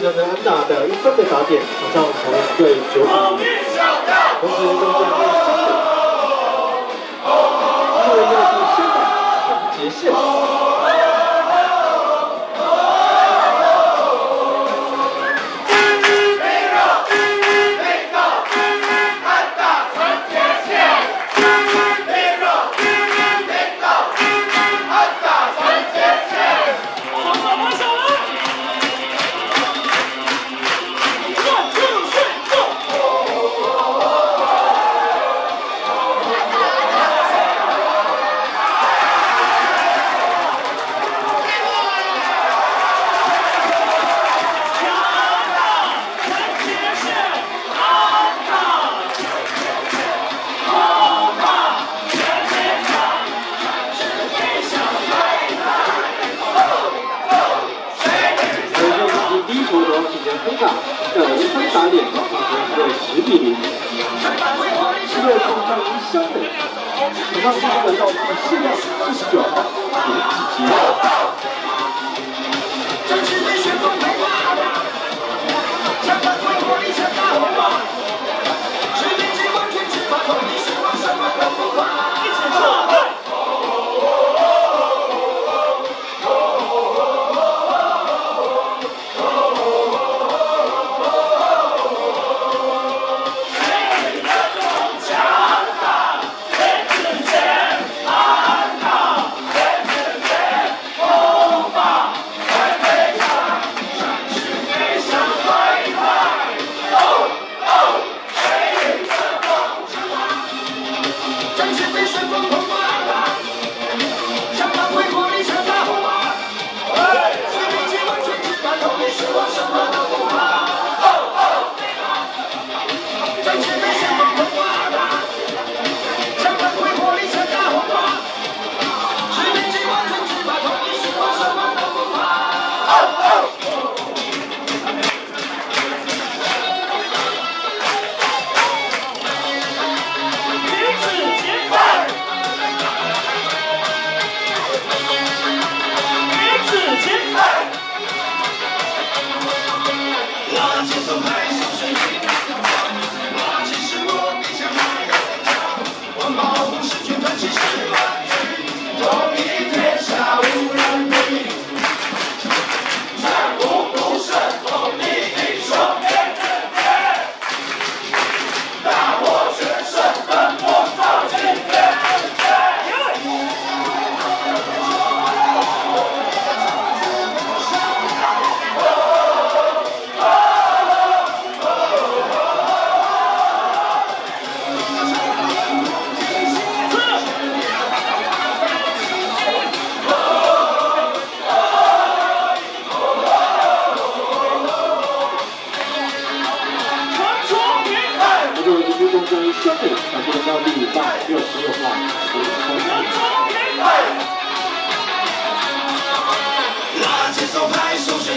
江南安打的一分的打点，马上从对九比零。同时，又将新的，因为要是先打陈杰宪。六十六号，垃圾手拍手声